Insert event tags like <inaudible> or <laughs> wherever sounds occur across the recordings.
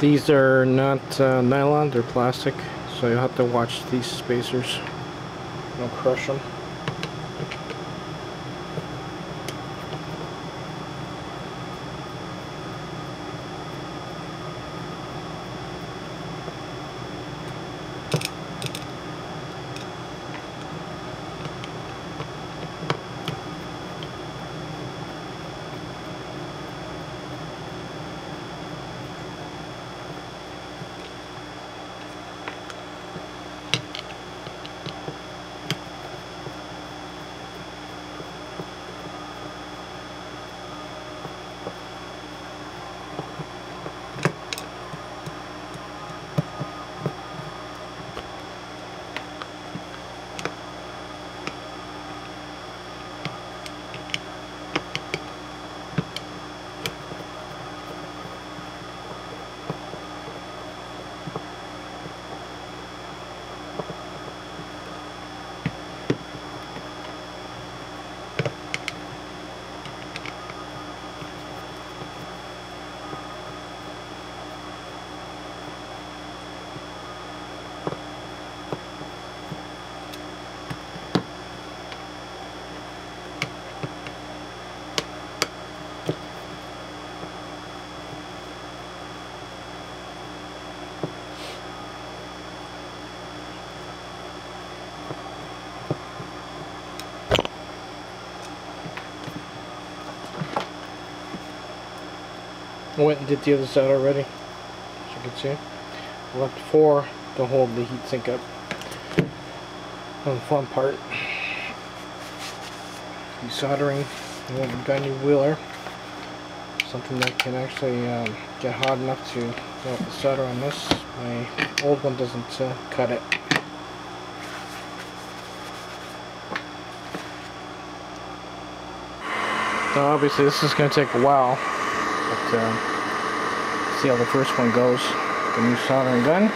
These are not uh, nylon, they're plastic, so you'll have to watch these spacers. Don't crush them. I went and did the other side already, as you can see. Left four to hold the heatsink up on the front part. And got a new Weller. Something that can actually um, get hot enough to go the solder on this. My old one doesn't uh, cut it. Now obviously this is going to take a while, um, see how the first one goes. The new soldering gun.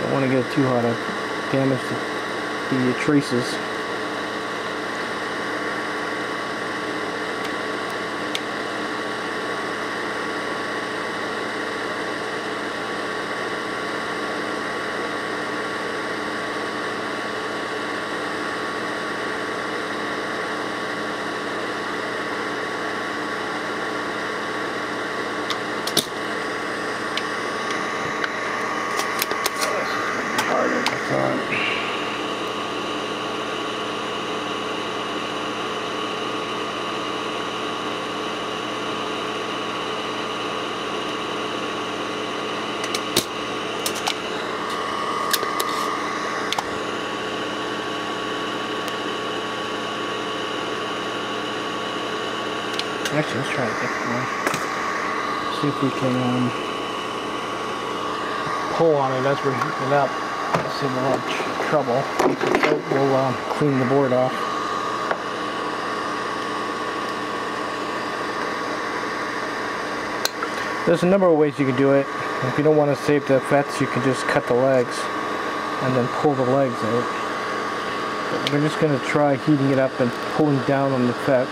Don't want to get it too hot, I damage the, the traces. Let's try it different. See if we can um, pull on it as we're heating it up. See a lot of trouble. We'll um, clean the board off. There's a number of ways you can do it. If you don't want to save the fets, you can just cut the legs and then pull the legs out. We're just going to try heating it up and pulling down on the fet.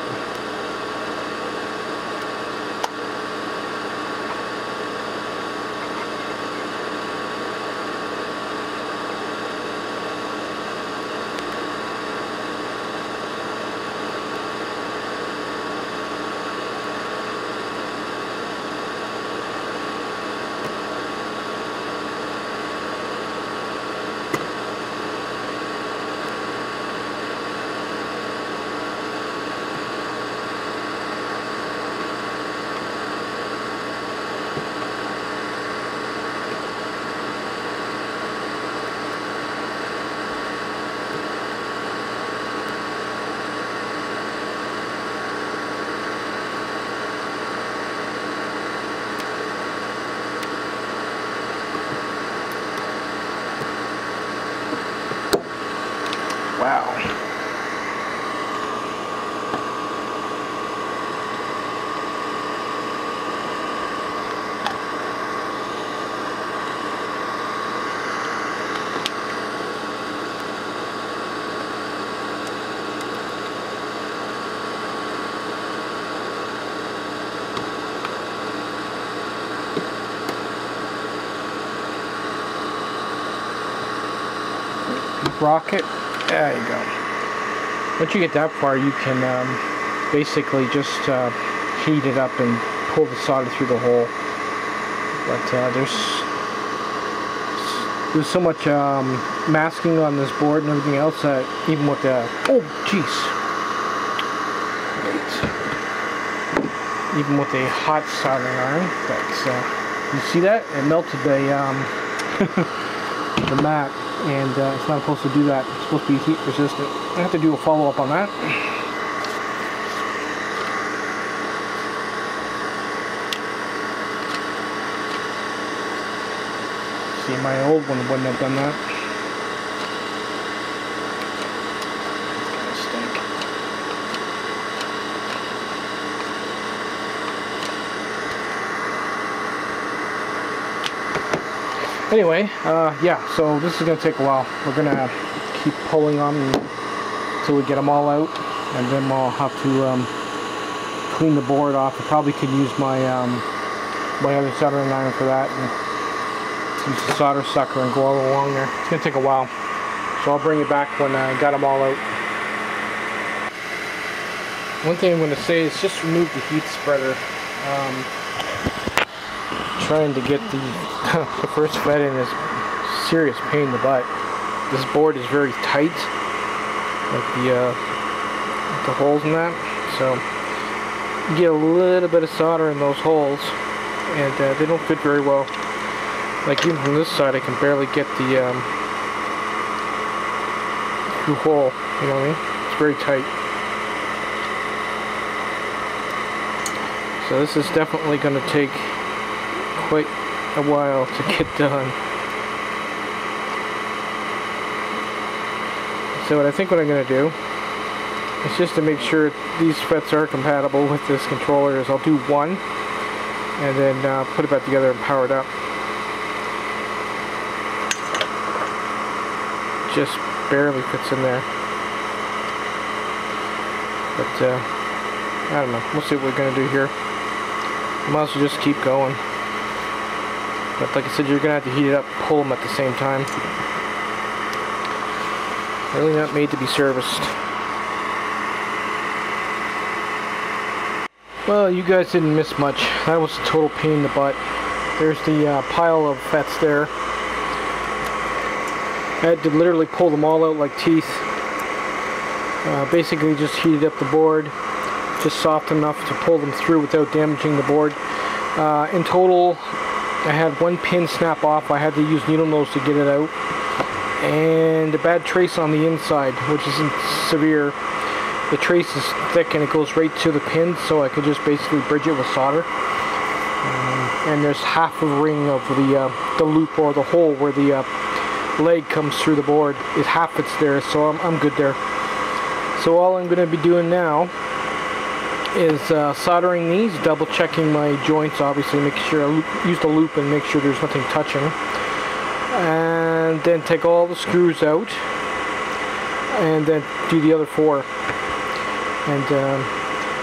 Rocket. There you go. Once you get that far, you can um, basically just uh, heat it up and pull the solder through the hole. But uh, there's there's so much um, masking on this board and everything else that even with the oh jeez even with a hot soldering iron that's uh, you see that it melted the um, <laughs> the mat and uh, it's not supposed to do that. It's supposed to be heat resistant. I have to do a follow-up on that. See my old one wouldn't have done that Anyway, uh, yeah, so this is going to take a while. We're going to keep pulling on until we get them all out, and then we'll have to um, clean the board off. I probably could use my um, my other soldering iron for that, and use the solder sucker and go all along there. It's going to take a while, so I'll bring it back when I got them all out. One thing I'm going to say is just remove the heat spreader. Um, trying to get the, <laughs> the first FET in is serious pain in the butt. This board is very tight, like the uh, the holes in that. So you get a little bit of solder in those holes, and uh, they don't fit very well. Like even from this side, I can barely get the um, through hole. You know what I mean? It's very tight. So this is definitely going to take quite a while to get <laughs> done. So what I think what I'm going to do is just to make sure these FETs are compatible with this controller is I'll do one and then uh, put it back together and power it up. Just barely fits in there. But uh, I don't know. We'll see what we're going to do here. Might as well just keep going. But like I said, you're going to have to heat it up, pull them at the same time. Really not made to be serviced. Well, you guys didn't miss much. That was a total pain in the butt. There's the uh, pile of FETs there. I had to literally pull them all out like teeth. Uh, basically just heated up the board, just soft enough to pull them through without damaging the board. Uh, in total, I had one pin snap off. I had to use needle nose to get it out. And a bad trace on the inside, which isn't severe. The trace is thick and it goes right to the pin, so I could just basically bridge it with solder. Um, and there's half a ring of the uh, the loop or the hole where the uh, leg comes through the board. It half it's there, so I'm, I'm good there. So all I'm going to be doing now is uh, soldering these, double checking my joints, obviously make sure I loop, use the loop and make sure there's nothing touching. And then take all the screws out and then do the other four. And um,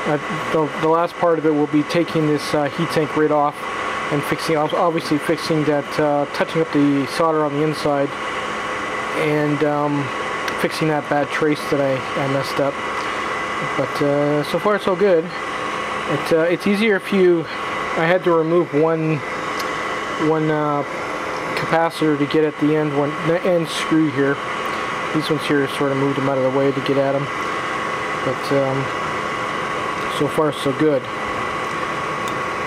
uh, the, the, last part of it will be taking this uh, heat sink right off and fixing, obviously fixing that, uh, touching up the solder on the inside and um, fixing that bad trace that I, I messed up. But uh, so far so good. It, uh, it's easier if you, I had to remove one, one uh, capacitor to get at the end, one the end screw here. These ones here sort of moved them out of the way to get at them. But um, so far so good.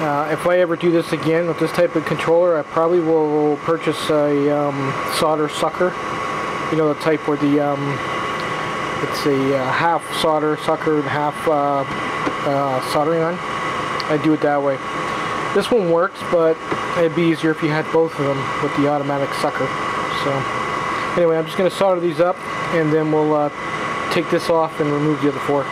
Uh, if I ever do this again with this type of controller, I probably will purchase a um, solder sucker. You know, the type where the um, it's a uh, half solder sucker and half uh, uh, soldering iron. I do it that way. This one works, but it'd be easier if you had both of them with the automatic sucker. So anyway, I'm just going to solder these up, and then we'll uh, take this off and remove the other four.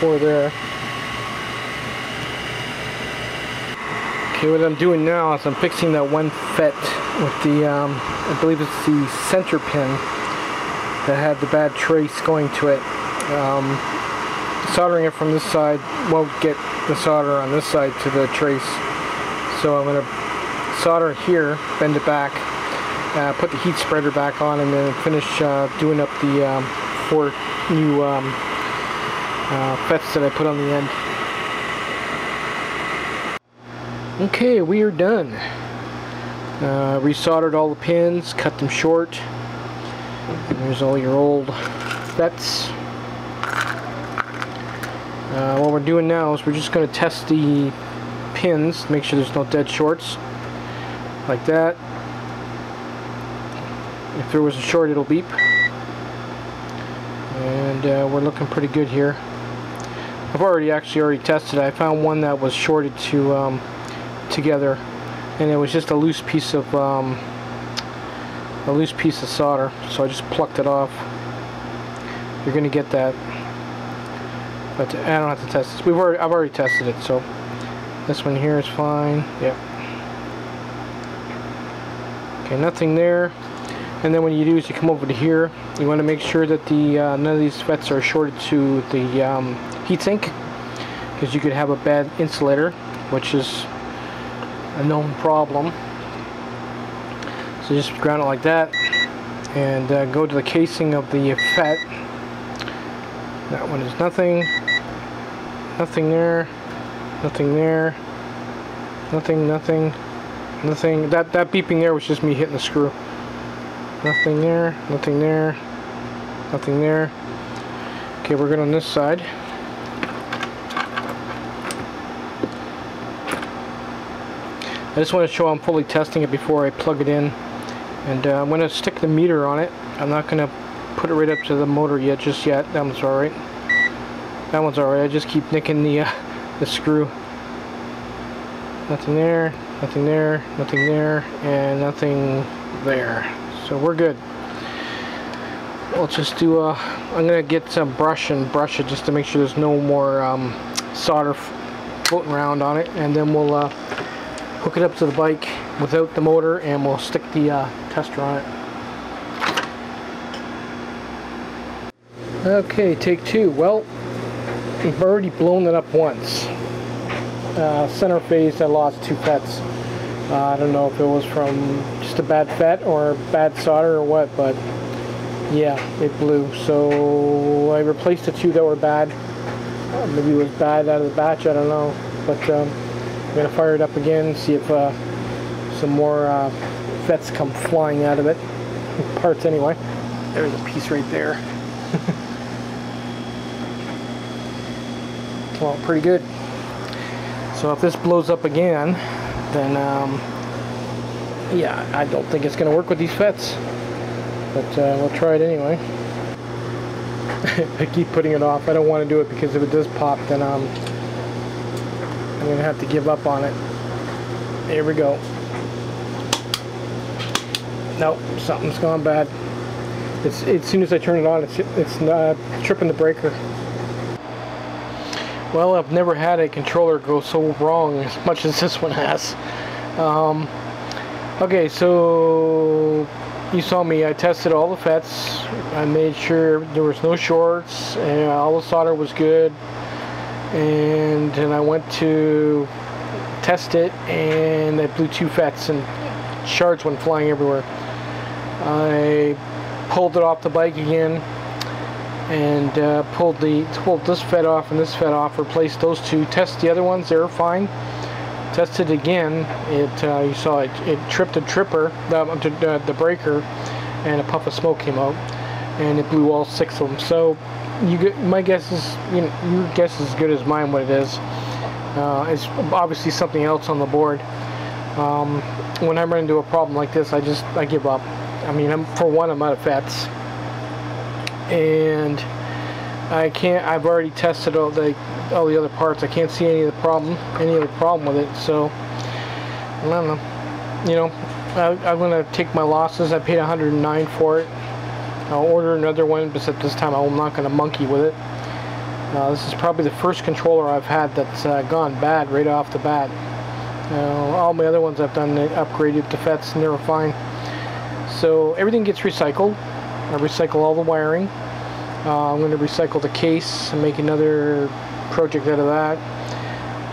There. Okay, what I'm doing now is I'm fixing that one FET with the, um, I believe it's the center pin that had the bad trace going to it. Um, soldering it from this side won't get the solder on this side to the trace. So I'm going to solder here, bend it back, uh, put the heat spreader back on, and then finish uh, doing up the um, four new um, uh, FETs that I put on the end. Okay, we are done. Uh, resoldered all the pins, cut them short. And there's all your old FETs. Uh, what we're doing now is we're just going to test the pins, make sure there's no dead shorts, like that. If there was a short, it'll beep. And uh, we're looking pretty good here. I've already actually already tested. I found one that was shorted to um, together, and it was just a loose piece of um, a loose piece of solder. So I just plucked it off. You're gonna get that, but I don't have to test this. We've already I've already tested it, so this one here is fine. yep Okay, nothing there. And then what you do is you come over to here. You want to make sure that the uh, none of these FETs are shorted to the um, heatsink because you could have a bad insulator, which is a known problem. So just ground it like that and uh, go to the casing of the FET. That one is nothing. Nothing there. Nothing there. Nothing, nothing, nothing. That, that beeping there was just me hitting the screw. Nothing there, nothing there, nothing there. Okay, we're good on this side. I just want to show I'm fully testing it before I plug it in. And uh, I'm going to stick the meter on it. I'm not going to put it right up to the motor yet, just yet. That one's alright. That one's alright. I just keep nicking the, uh, the screw. Nothing there, nothing there, nothing there, and nothing there. So we're good. We'll just do a, I'm going to get some brush and brush it just to make sure there's no more um, solder floating around on it. And then we'll uh, hook it up to the bike without the motor and we'll stick the uh, tester on it. Okay, take two. Well, we've already blown it up once. Uh, center phase, I lost two FETs. Uh, I don't know if it was from just a bad FET or bad solder or what, but yeah, it blew. So I replaced the two that were bad. Uh, maybe it was bad out of the batch, I don't know. But um, gonna fire it up again, see if uh, some more uh, FETs come flying out of it. <laughs> Parts anyway. There's a piece right there. <laughs> well, pretty good. So if this blows up again, then um, yeah, I don't think it's going to work with these FETs. But uh, we'll try it anyway. <laughs> I keep putting it off. I don't want to do it because if it does pop, then um, I'm going to have to give up on it. Here we go. Nope, something's gone bad. It's, as soon as I turn it on, it's, it's not tripping the breaker. Well, I've never had a controller go so wrong as much as this one has. Um, okay, so you saw me. I tested all the FETs. I made sure there was no shorts and all the solder was good. And I went to test it and I blew two FETs and shards went flying everywhere. I pulled it off the bike again and uh, pulled the pulled this FET off and this FET off, replaced those two, test the other ones, they were fine. Tested again, it uh, you saw it, it tripped the tripper, the, uh, the breaker, and a puff of smoke came out, and it blew all six of them. So you get, my guess is you know your guess is as good as mine what it is. Uh, it's obviously something else on the board. Um, when I run into a problem like this, I just I give up. I mean, I'm, for one, I'm out of FETs and I can't I've already tested all the all the other parts I can't see any of the problem any of the problem with it so I don't know you know I, am gonna take my losses I paid 109 for it I'll order another one but at this time I'm not gonna monkey with it uh, this is probably the first controller I've had that's uh, gone bad right off the bat uh, all my other ones I've done they upgraded to FETs and they were fine so everything gets recycled I recycle all the wiring. Uh, I'm going to recycle the case and make another project out of that.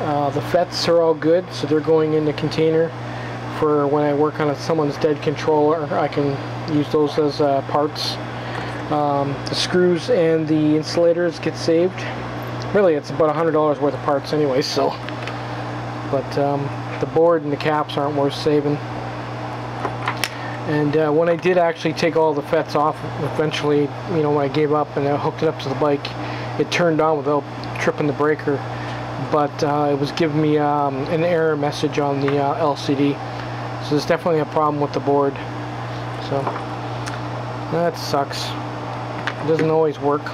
Uh, the FETs are all good, so they're going in the container for when I work on someone's dead controller. I can use those as uh, parts. Um, the screws and the insulators get saved. Really, it's about $100 worth of parts anyway, so. But um, the board and the caps aren't worth saving. And uh, when I did actually take all the FETs off, eventually, you know, when I gave up and I hooked it up to the bike, it turned on without tripping the breaker. But uh, it was giving me um, an error message on the uh, LCD. So there's definitely a problem with the board. So that sucks. It doesn't always work.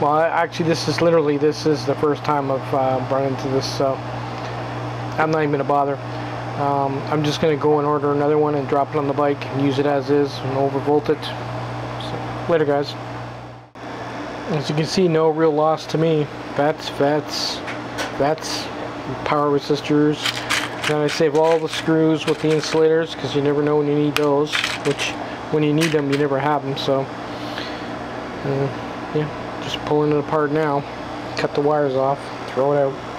Well, actually, this is literally, this is the first time I've uh, run into this, so I'm not even going to bother. Um, I'm just going to go and order another one and drop it on the bike and use it as is and overvolt it. So, later guys. As you can see, no real loss to me. FETs, FETs, FETs, power resistors. Then I save all the screws with the insulators because you never know when you need those. Which, when you need them, you never have them. So, uh, yeah, just pulling it apart now. Cut the wires off, throw it out.